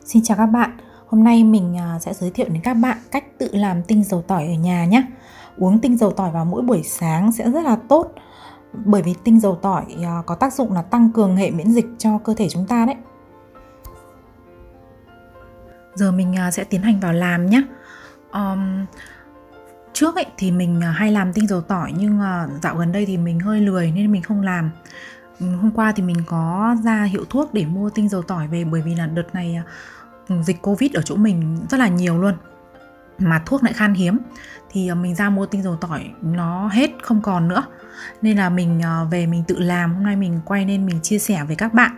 Xin chào các bạn, hôm nay mình à, sẽ giới thiệu đến các bạn cách tự làm tinh dầu tỏi ở nhà nhé. Uống tinh dầu tỏi vào mỗi buổi sáng sẽ rất là tốt bởi vì tinh dầu tỏi à, có tác dụng là tăng cường hệ miễn dịch cho cơ thể chúng ta đấy. Giờ mình à, sẽ tiến hành vào làm nhé. Um, trước ấy thì mình hay làm tinh dầu tỏi nhưng dạo gần đây thì mình hơi lười nên mình không làm hôm qua thì mình có ra hiệu thuốc để mua tinh dầu tỏi về bởi vì là đợt này à, dịch covid ở chỗ mình rất là nhiều luôn. Mà thuốc lại khan hiếm. Thì à, mình ra mua tinh dầu tỏi nó hết không còn nữa. Nên là mình à, về mình tự làm. Hôm nay mình quay nên mình chia sẻ với các bạn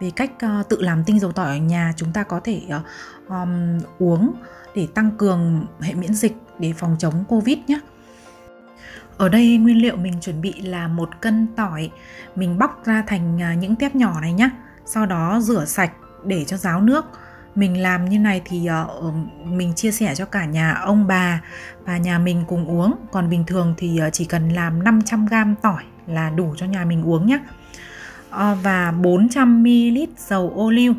về cách tự làm tinh dầu tỏi ở nhà. Chúng ta có thể um, uống để tăng cường hệ miễn dịch để phòng chống covid nhé ở đây nguyên liệu mình chuẩn bị là một cân tỏi. Mình bóc ra thành à, những tép nhỏ này nhé Sau đó rửa sạch để cho ráo nước. Mình làm như này thì ờ, mình chia sẻ cho cả nhà ông bà và nhà mình cùng uống. Còn bình thường thì ờ, chỉ cần làm 500g tỏi là đủ cho nhà mình uống nhé ờ, Và 400ml dầu ô liu.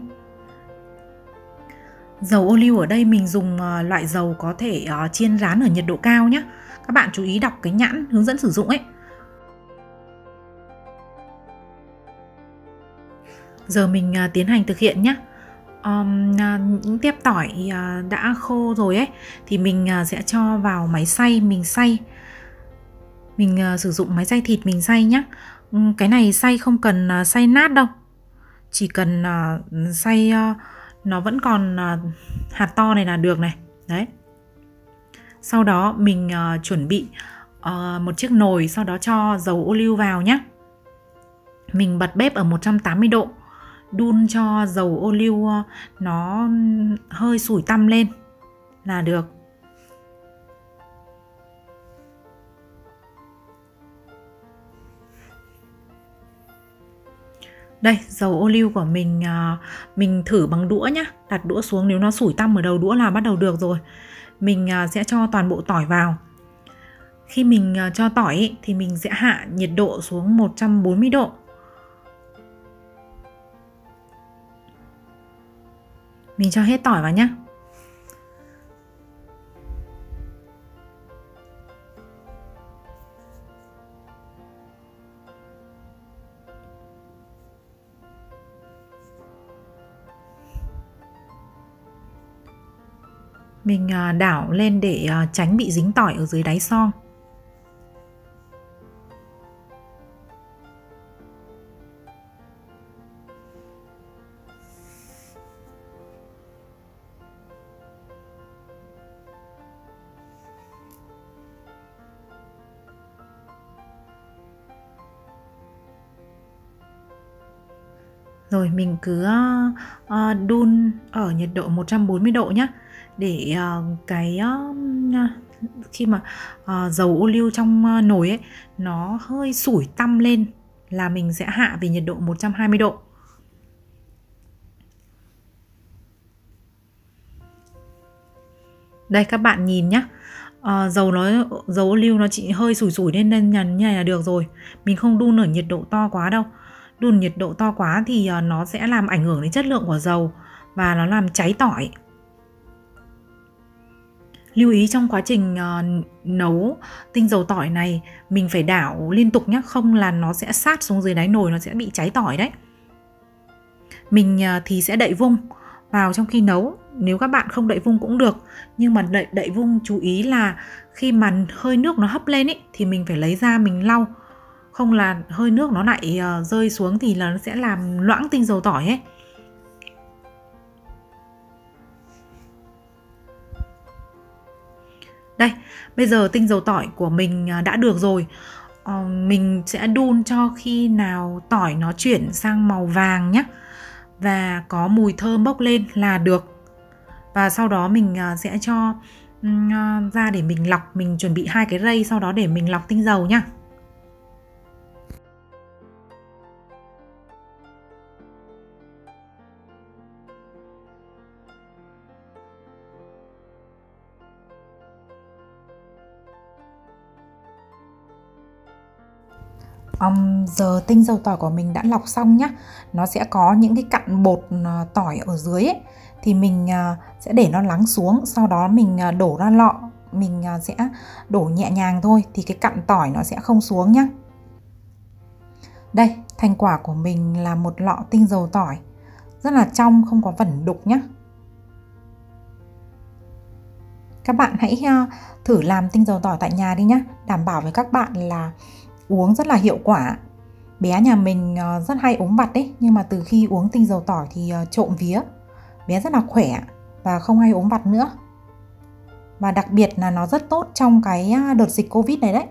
Dầu ô liu ở đây mình dùng loại dầu có thể chiên rán ở nhiệt độ cao nhé các bạn chú ý đọc cái nhãn hướng dẫn sử dụng ấy. Giờ mình uh, tiến hành thực hiện nhé um, uh, à, những tép tỏi uh, đã khô rồi ấy thì mình uh, sẽ cho vào máy xay mình xay. Mình uh, sử dụng máy xay thịt mình xay nhé um, ừ, cái này xay không cần uh, xay nát đâu. Chỉ cần uh, xay uh, nó vẫn còn uh, hạt to này là được này. Đấy sau đó mình uh, chuẩn bị uh, một chiếc nồi sau đó cho dầu ô liu vào nhé mình bật bếp ở 180 độ đun cho dầu ô liu ờ, nó hơi sủi tăm lên là được. Đây, dầu ô liu của mình mình thử bằng đũa nhá, đặt đũa xuống nếu nó sủi tăm ở đầu đũa là bắt đầu được rồi mình à, sẽ cho toàn bộ tỏi vào. Khi mình à, cho tỏi thì mình sẽ hạ nhiệt độ xuống 140 độ. Mình cho hết tỏi vào nhé mình à, đảo lên để à, tránh bị dính tỏi ở dưới đáy son Rồi, mình cứ ờ, ờ, đun ở nhiệt độ 140 độ nhé để uh, cái uh, khi mà uh, dầu ô liu trong uh, nồi ấy nó hơi sủi tăm lên là mình sẽ hạ về nhiệt độ 120 độ. Đây các bạn nhìn nhá. À, dầu nó dầu ô liu nó chỉ hơi sủi sủi lên nên như này là được rồi. Mình không đun ở nhiệt độ to quá đâu. Đun nhiệt độ to quá thì uh, nó sẽ làm ảnh hưởng đến chất lượng của dầu và nó làm cháy tỏi lưu ý trong quá trình uh, nấu tinh dầu tỏi này mình phải đảo liên tục nhé không là nó sẽ sát xuống dưới đáy nồi nó sẽ bị cháy tỏi đấy. Mình uh, thì sẽ đậy vung vào trong khi nấu nếu các bạn không đậy vung cũng được. Nhưng mà đậy đậy vung chú ý là khi mà hơi nước nó hấp lên ấy thì mình phải lấy ra mình lau. Không là hơi nước nó lại uh, rơi xuống thì là nó sẽ làm loãng tinh dầu tỏi ấy. Đây, bây giờ tinh dầu tỏi của mình à, đã được rồi. Ờ, Mình sẽ đun cho khi nào tỏi nó chuyển sang màu vàng nhé. Và có mùi thơm bốc lên là được. Và sau đó mình à, sẽ cho à, ra để mình lọc. Mình chuẩn bị hai cái rây sau đó để mình lọc tinh dầu nhé um, giờ tinh dầu tỏi của mình đã lọc xong nhá. Nó sẽ có những cái cặn bột uh, tỏi ở dưới ấy. Thì mình uh, sẽ để nó lắng xuống sau đó mình uh, đổ ra lọ. Mình uh, sẽ đổ nhẹ nhàng thôi thì cái cặn tỏi nó sẽ không xuống nhá. Đây thành quả của mình là một lọ tinh dầu tỏi. Rất là trong không có vẩn đục nhá. Các bạn hãy uh, thử làm tinh dầu tỏi tại nhà đi nhá. Đảm bảo với các bạn là uống rất là hiệu quả. Bé nhà mình ờ, rất hay ốm vặt đấy nhưng mà từ khi uống tinh dầu tỏi thì ờ, trộm vía. Bé rất là khỏe và không hay ốm vặt nữa. Và đặc biệt là nó rất tốt trong cái đợt dịch covid này đấy.